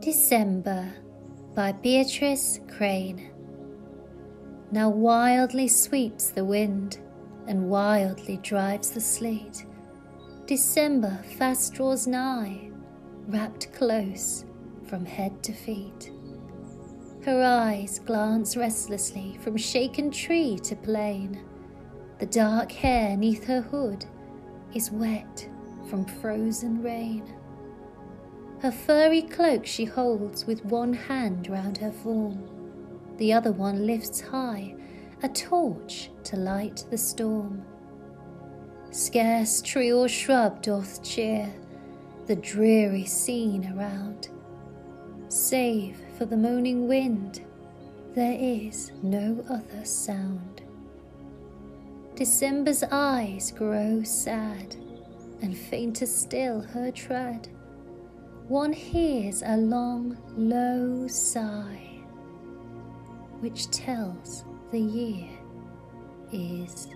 December by Beatrice Crane. Now wildly sweeps the wind, and wildly drives the sleet. December fast draws nigh, wrapped close from head to feet. Her eyes glance restlessly from shaken tree to plain. The dark hair neath her hood is wet from frozen rain. Her furry cloak she holds with one hand round her form. The other one lifts high a torch to light the storm. Scarce tree or shrub doth cheer the dreary scene around. Save for the moaning wind, there is no other sound. December's eyes grow sad, and fainter still her tread one hears a long, low sigh, which tells the year is